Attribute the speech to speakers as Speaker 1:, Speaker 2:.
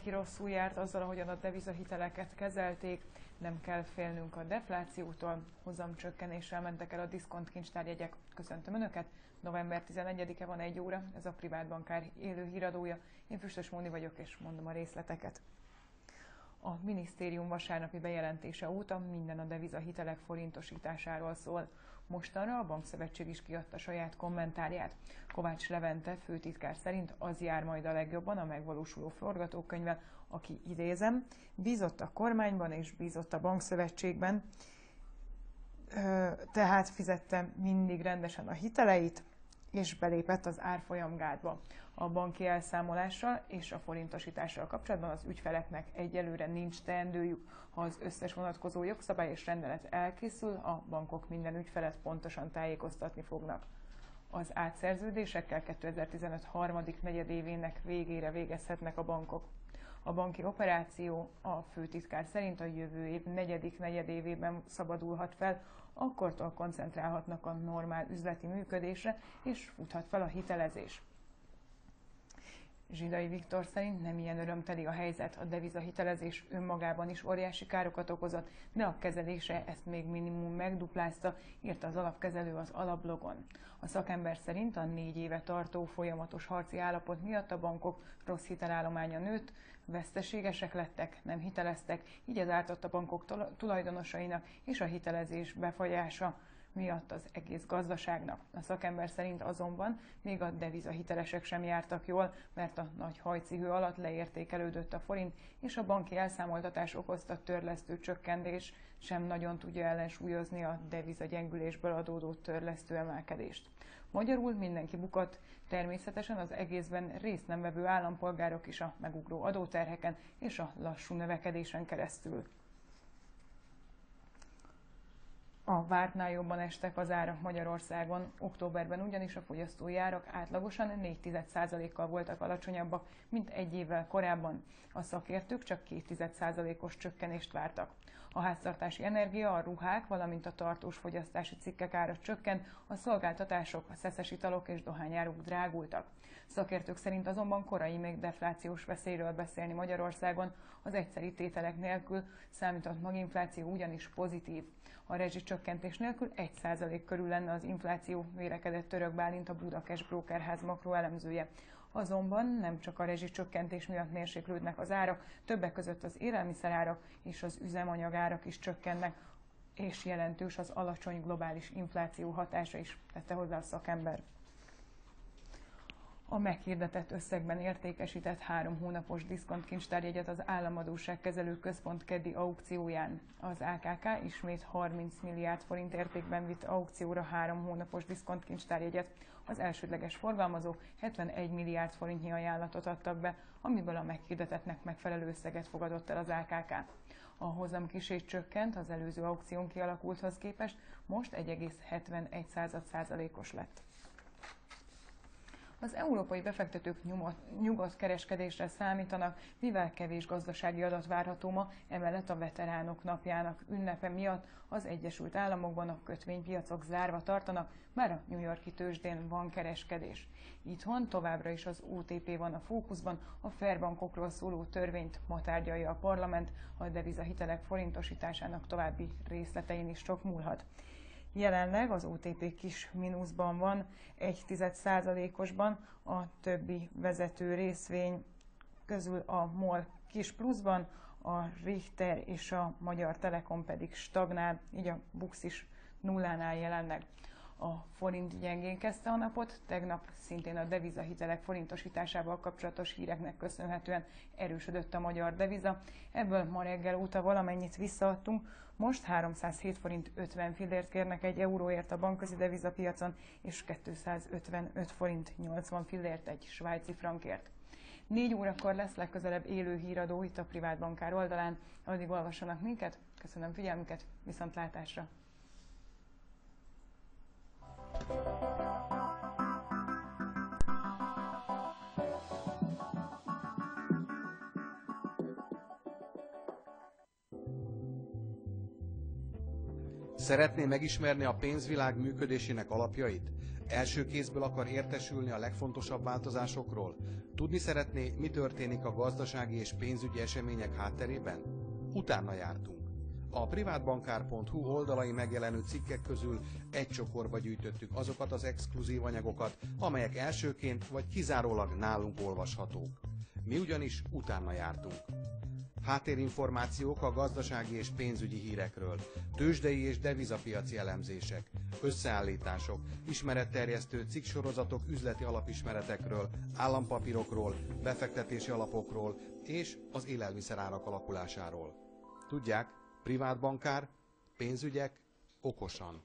Speaker 1: mindenki rosszul járt azzal, ahogyan a devizahiteleket kezelték, nem kell félnünk a deflációtól, hozamcsökkenéssel mentek el a diszkont kincstárjegyek. Köszöntöm Önöket! November 11-e van egy óra, ez a privát bankár élő híradója. Én Füstös Móni vagyok, és mondom a részleteket. A minisztérium vasárnapi bejelentése óta minden a devizahitelek forintosításáról szól. Mostanra a Bankszövetség is kiadta saját kommentárját. Kovács Levente főtitkár szerint az jár majd a legjobban a megvalósuló forgatókönyvvel, aki idézem, bízott a kormányban és bízott a Bankszövetségben, tehát fizette mindig rendesen a hiteleit, és belépett az árfolyamgádba. A banki elszámolással és a forintosítással kapcsolatban az ügyfeleknek egyelőre nincs teendőjük. Ha az összes vonatkozó jogszabály és rendelet elkészül, a bankok minden ügyfelet pontosan tájékoztatni fognak. Az átszerződésekkel 2015 harmadik negyedévének végére végezhetnek a bankok. A banki operáció a főtitkár szerint a jövő év negyedik negyedévében szabadulhat fel, akkortól koncentrálhatnak a normál üzleti működésre, és futhat fel a hitelezés. Zsidai Viktor szerint nem ilyen örömteli a helyzet, a devizahitelezés önmagában is óriási károkat okozott, de a kezelése ezt még minimum megduplázta, írta az alapkezelő az alablogon. A szakember szerint a négy éve tartó folyamatos harci állapot miatt a bankok rossz hitelállománya nőtt, veszteségesek lettek, nem hiteleztek, így ez ártott a bankok tulajdonosainak és a hitelezés befolyása miatt az egész gazdaságnak. A szakember szerint azonban még a devizahitelesek sem jártak jól, mert a nagy hajcihő alatt leértékelődött a forint, és a banki elszámoltatás okozta törlesztő csökkentés sem nagyon tudja ellensúlyozni a deviza gyengülésből adódó törlesztő emelkedést. Magyarul mindenki bukott, természetesen az egészben részt nem vevő állampolgárok is a megugró adóterheken és a lassú növekedésen keresztül. A vártnál jobban estek az árak Magyarországon. Októberben ugyanis a fogyasztói árak átlagosan 4,1%-kal voltak alacsonyabbak, mint egy évvel korábban. A szakértők csak 2,1%-os csökkenést vártak. A háztartási energia, a ruhák, valamint a tartós fogyasztási cikkek ára csökkent, a szolgáltatások, a szeszes italok és dohányáruk drágultak. Szakértők szerint azonban korai még deflációs veszélyről beszélni Magyarországon, az egyszeri tételek nélkül számított maginfláció ugyanis pozitív. A rezsicsökkentés nélkül 1% körül lenne az infláció, vérekedett Török Bálint a Budakes Brókerház makroelemzője. Azonban nem csak a rezsicsökkentés miatt mérséklődnek az árak, többek között az élelmiszerárak és az üzemanyagárak is csökkennek, és jelentős az alacsony globális infláció hatása is, tette hozzá a szakember a meghirdetett összegben értékesített három hónapos diszkontkincstárjegyet az Államadóságkezelő Központ keddi aukcióján. Az AKK ismét 30 milliárd forint értékben vitt aukcióra három hónapos diszkontkincstárjegyet. Az elsődleges forgalmazók 71 milliárd forintnyi ajánlatot adtak be, amiből a meghirdetettnek megfelelő összeget fogadott el az AKK. A hozam kisét csökkent az előző aukción kialakulthoz képest, most 1,71 százalékos lett. Az európai befektetők nyugat, nyugodt kereskedésre számítanak, mivel kevés gazdasági adat várható ma, emellett a veteránok napjának ünnepe miatt az Egyesült Államokban a kötvénypiacok zárva tartanak, már a New Yorki tőzsdén van kereskedés. Itthon továbbra is az OTP van a fókuszban, a Fairbankokról szóló törvényt ma tárgyalja a parlament, a devizahitelek forintosításának további részletein is sok múlhat. Jelenleg az OTP kis mínuszban van, 1 osban a többi vezető részvény közül a MOL kis pluszban, a Richter és a Magyar Telekom pedig stagnál, így a Bux is nullánál jelenleg a forint gyengén kezdte a napot, tegnap szintén a devizahitelek forintosításával kapcsolatos híreknek köszönhetően erősödött a magyar deviza. Ebből ma reggel óta valamennyit visszaadtunk, most 307 forint 50 fillért kérnek egy euróért a bankközi devizapiacon, és 255 forint 80 fillért egy svájci frankért. Négy órakor lesz legközelebb élő híradó itt a privát bankár oldalán. Addig olvassanak minket, köszönöm figyelmüket, viszontlátásra!
Speaker 2: Szeretné megismerni a pénzvilág működésének alapjait? Első kézből akar értesülni a legfontosabb változásokról? Tudni szeretné, mi történik a gazdasági és pénzügyi események hátterében? Utána jártunk. A privátbankár.hu oldalai megjelenő cikkek közül egy csokorba gyűjtöttük azokat az exkluzív anyagokat, amelyek elsőként vagy kizárólag nálunk olvashatók. Mi ugyanis utána jártunk. Háttérinformációk a gazdasági és pénzügyi hírekről, tőzsdei és devizapiaci elemzések, összeállítások, ismeretterjesztő cikksorozatok üzleti alapismeretekről, állampapírokról, befektetési alapokról és az élelmiszerárak alakulásáról. Tudják, privátbankár, pénzügyek, okosan.